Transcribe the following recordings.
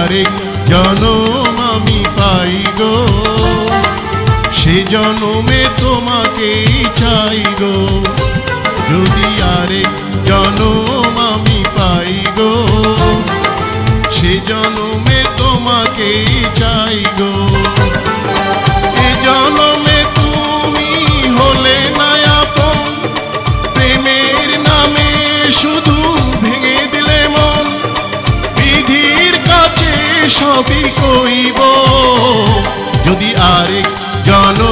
আরেক জনম আমি পাই গো। সে জনমে তোমাকেই চাই গো। যদি আরেক জনম আমি পাই গো, সে জনমে তোমাকেই সবই কইব। যদি আরেক জনম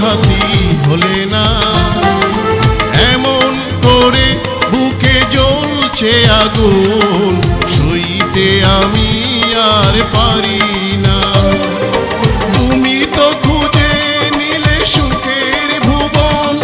সাথী হলে না। এমন করে বুকে জ্বলছে আগুন, সইতে আমি আর পারি তুমি তো খুঁজে নিলে সুখের ভুবন,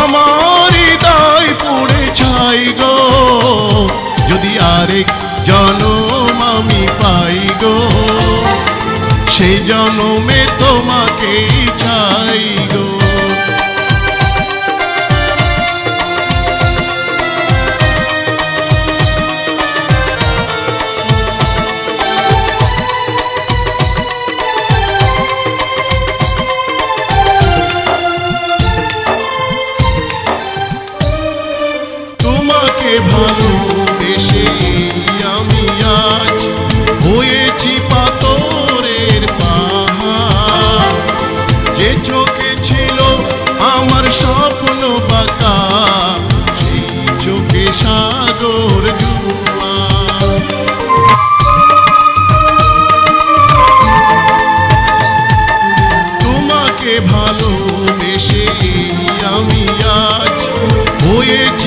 আমার হৃদয় পড়ে ছাই যদি আরেক জনম আমি পাই গো। সে জনমে তোমাকেই চাই।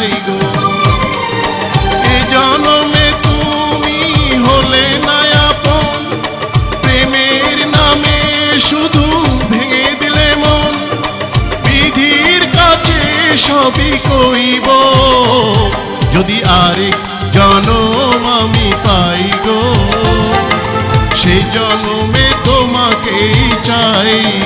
চাই জনমে তুমি হলে প্রেমের নামে শুধু মন। বিধির কাছে সবই কইব। যদি আরেক জনম আমি পাই গো, সে জনমে তোমাকেই চাই।